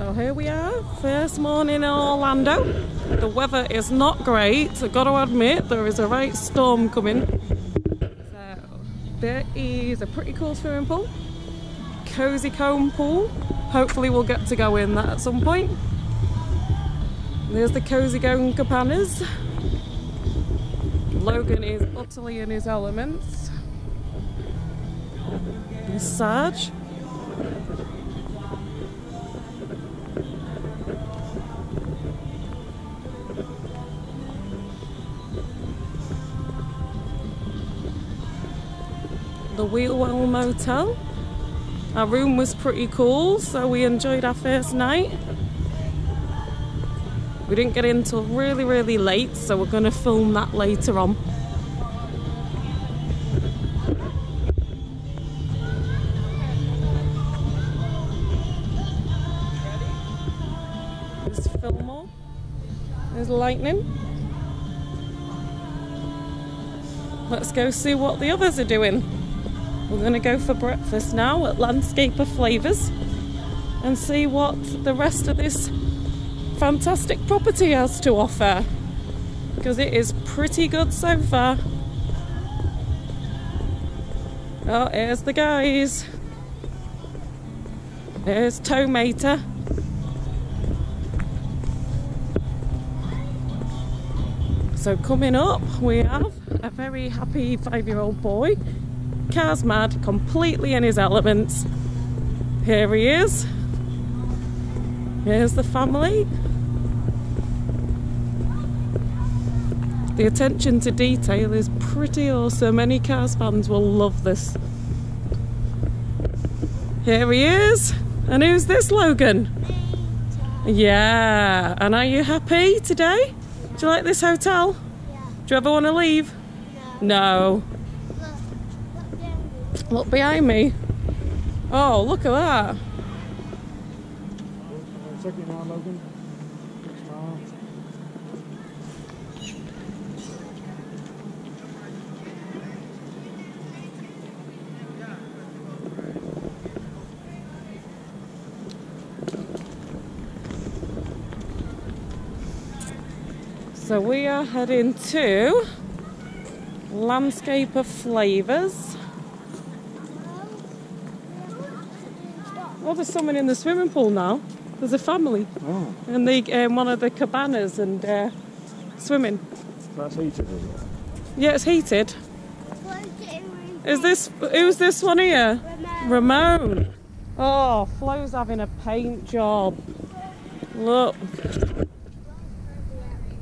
So here we are, first morning in Orlando. The weather is not great, I've got to admit, there is a right storm coming. So there is a pretty cool swimming pool, cozy cone pool. Hopefully we'll get to go in that at some point. There's the cozy cone cabanas. Logan is utterly in his elements. Sarge. The Wheelwell Motel. Our room was pretty cool, so we enjoyed our first night. We didn't get in until really, really late, so we're going to film that later on. There's Fillmore. There's lightning. Let's go see what the others are doing. We're going to go for breakfast now at Landscape of Flavours and see what the rest of this fantastic property has to offer because it is pretty good so far. Oh, here's the guys. There's Tow Mater. So coming up we have a very happy five-year-old boy. Cars mad, completely in his elements. Here he is. Here's the family. The attention to detail is pretty awesome. Any Cars fans will love this. Here he is. And who's this, Logan? Yeah. And are you happy today? Do you like this hotel? Yeah. Do you ever want to leave? No. No. Look, behind me. Oh, look at that. So we are heading to Landscape of Flavours. Oh, there's someone in the swimming pool now. There's a family. Oh, And they um, one of the cabanas and uh, swimming. that's heated, is it? Yeah, it's heated. Look at it. Is this who's this one here? Remote. Ramone. Oh, Flo's having a paint job. Look.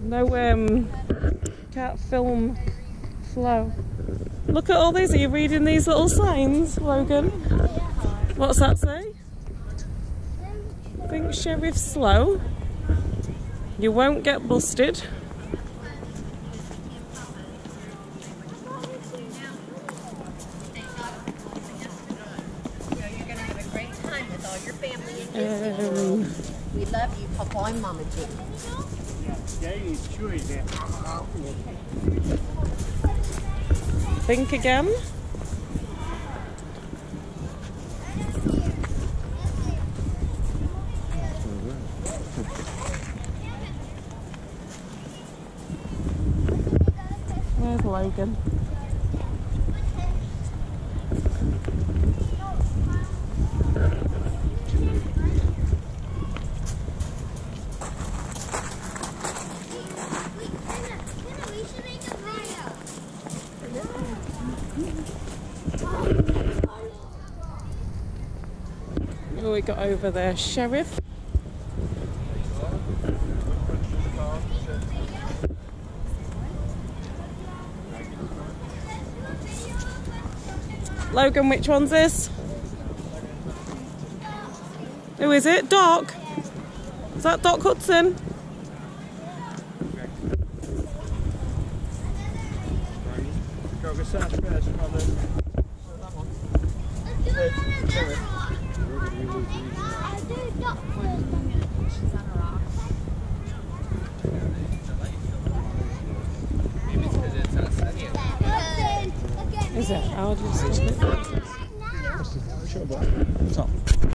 No, um, can't film Flo. Look at all these. Are you reading these little signs, Logan? What's that say? Think Sheriff Slow. You won't get busted. You're gonna have a great time with all your family and kids. Um, We love you, Papa and Mama G. think again. Logan? Oh, we got over there, Sheriff. Logan, which one's this? Who is it? Doc? Is that Doc Hudson? Go get Sash first, brother. Let's do it on another one. I'll do duck first. Hudson, again. Is it? I'll just. Shut up. Top.